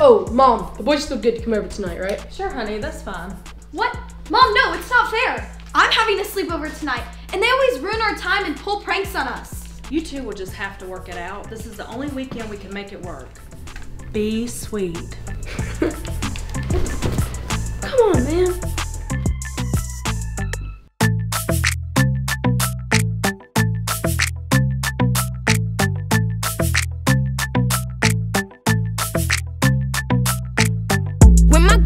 Oh, Mom, the boys still get to come over tonight, right? Sure, honey, that's fine. What? Mom, no, it's not fair. I'm having a sleepover tonight, and they always ruin our time and pull pranks on us. You two will just have to work it out. This is the only weekend we can make it work. Be sweet.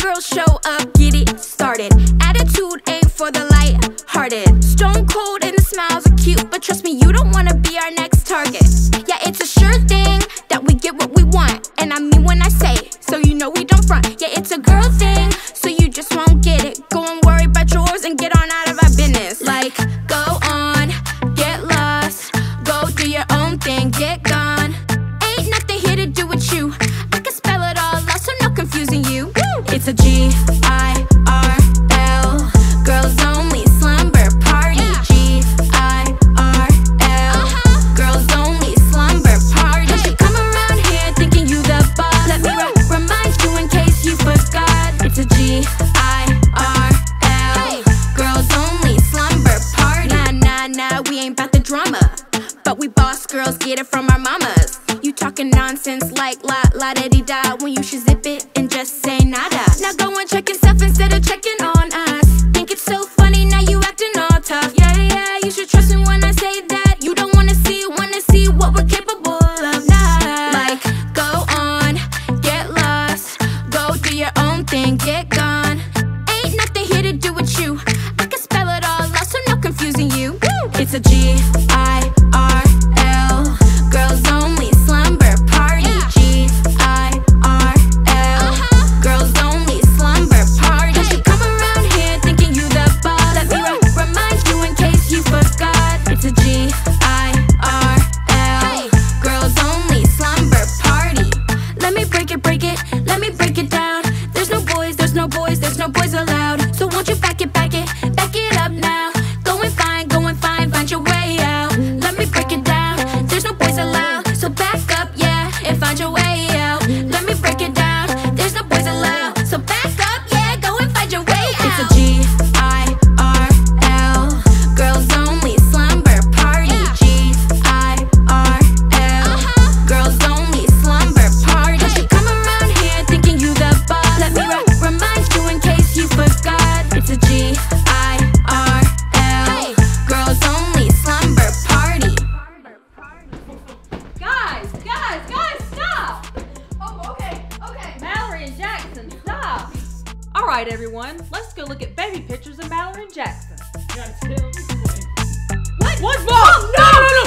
Girls show up, get it started. Attitude ain't for the light hearted. Stone cold and the smiles are cute, but trust me, you don't wanna be our next target. Yeah, it's a sure thing that we get what we want. And I mean when I say, so you know we don't front. Yeah, it's a girl thing, so you just won't get it. Go and worry about yours and get on out of our business. Like, go on, get lost, go do your own thing, get It's a G I R L. Girls only slumber party. G I R L. Uh-huh. Girls only slumber party. Don't you come around here thinking you the boss. Let me re- remind you in case you forgot. It's a G I R L. Girls only slumber party. Nah, nah, nah, we ain't about the drama. But we boss girls get it from our mamas. You talking nonsense like la la da di da when you should zip it a G All right, everyone, let's go look at baby pictures of Mallory Jackson. What? What? Mom? Oh, no, no, no!